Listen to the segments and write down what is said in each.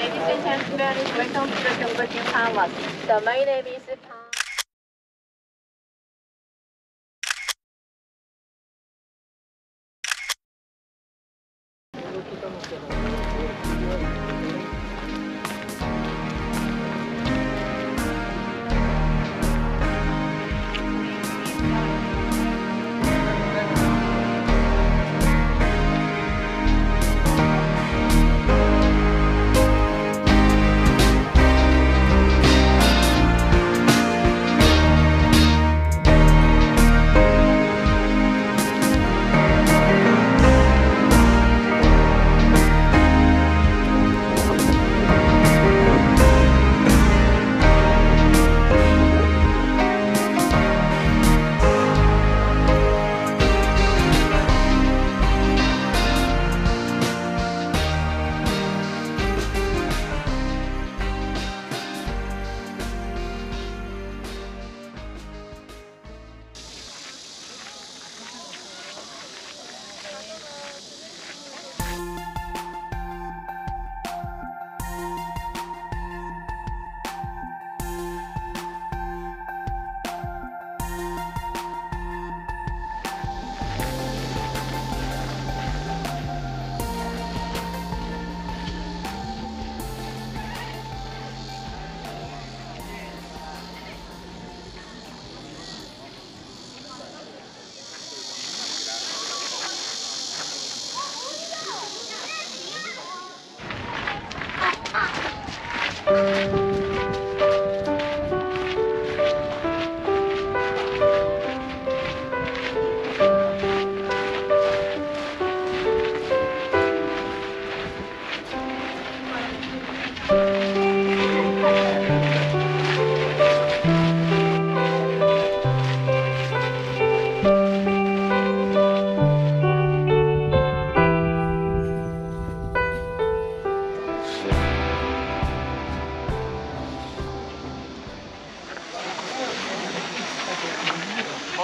Ladies and gentlemen, welcome to the Gyeongbokgung Palace. The my name is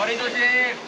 悪い年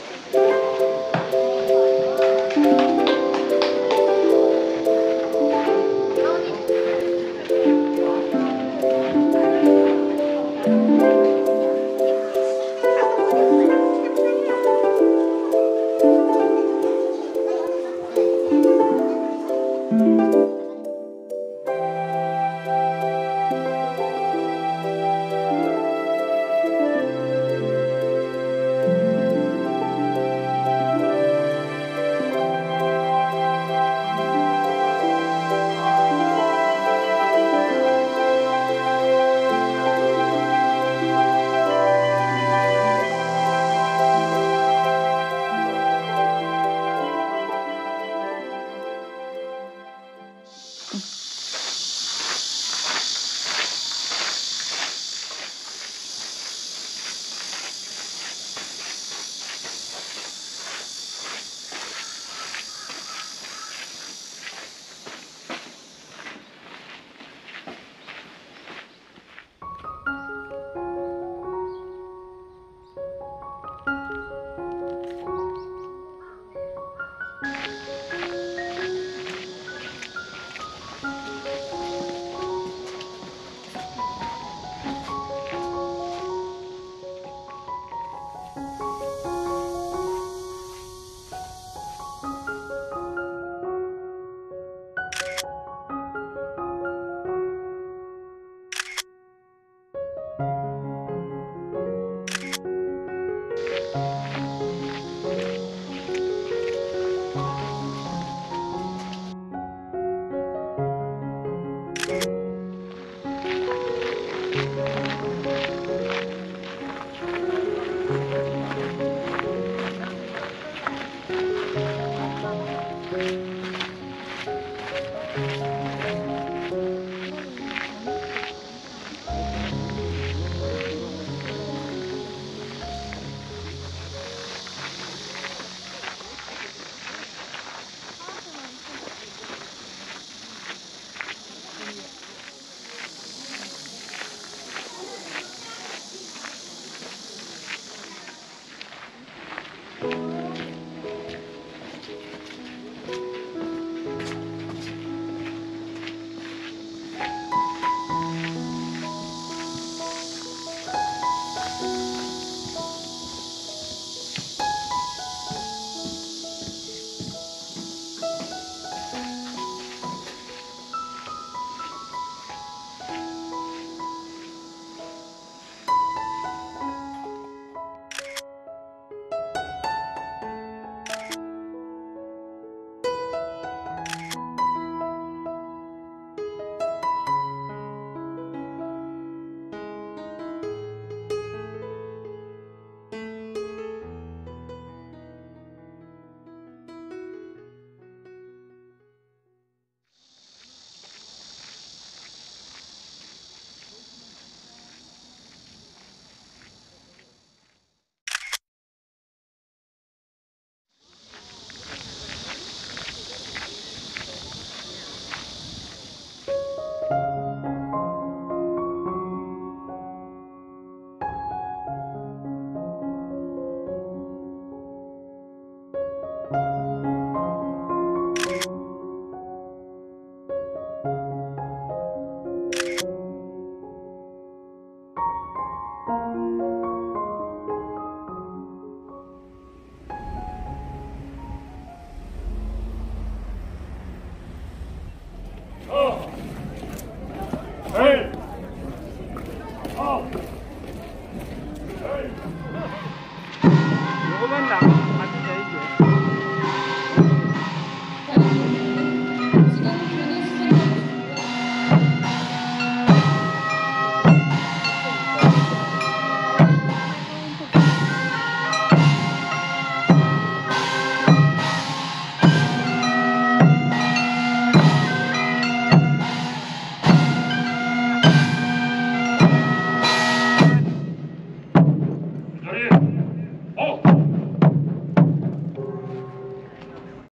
Hey!